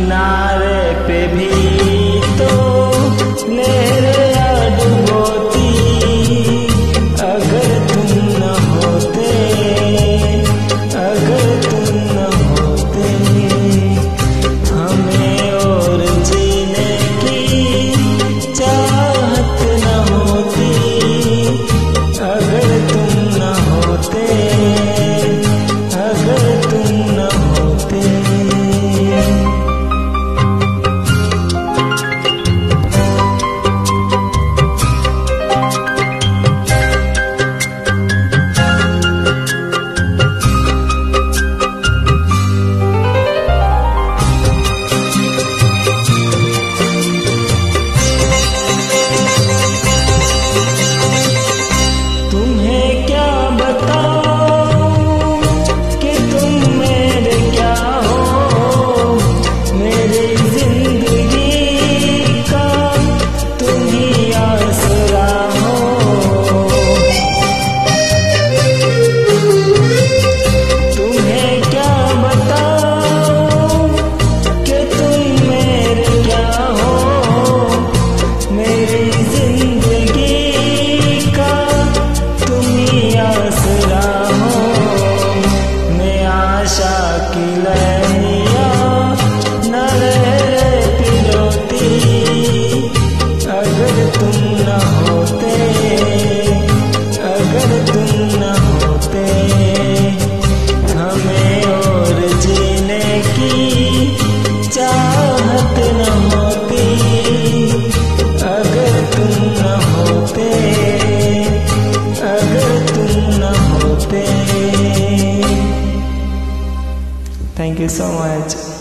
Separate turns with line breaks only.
किनारे पे भी तो Thank you so much.